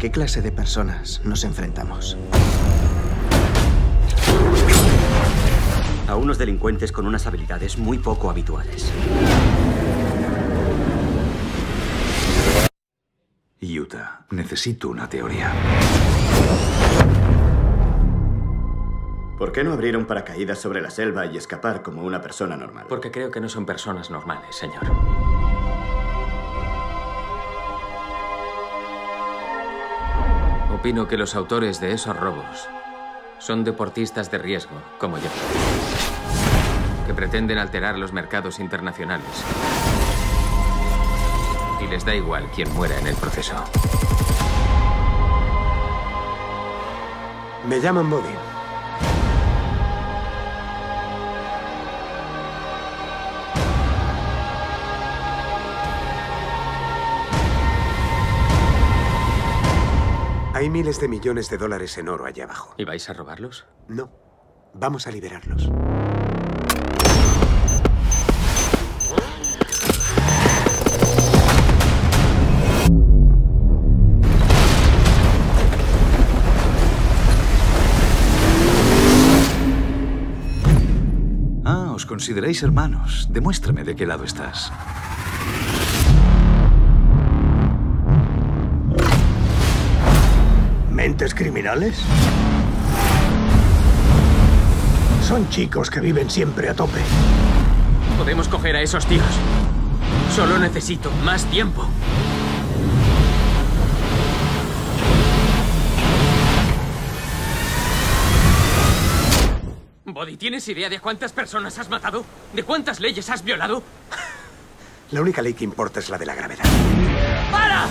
qué clase de personas nos enfrentamos? A unos delincuentes con unas habilidades muy poco habituales. Utah, necesito una teoría. ¿Por qué no abrir un paracaídas sobre la selva y escapar como una persona normal? Porque creo que no son personas normales, señor. Opino que los autores de esos robos son deportistas de riesgo, como yo, que pretenden alterar los mercados internacionales. Y les da igual quién muera en el proceso. Me llaman Bobby. Hay miles de millones de dólares en oro allá abajo. ¿Y vais a robarlos? No. Vamos a liberarlos. Ah, os consideráis hermanos. Demuéstrame de qué lado estás. ¿Mentes criminales? Son chicos que viven siempre a tope. Podemos coger a esos tíos. Solo necesito más tiempo. Body, ¿tienes idea de cuántas personas has matado? ¿De cuántas leyes has violado? La única ley que importa es la de la gravedad. ¡Para!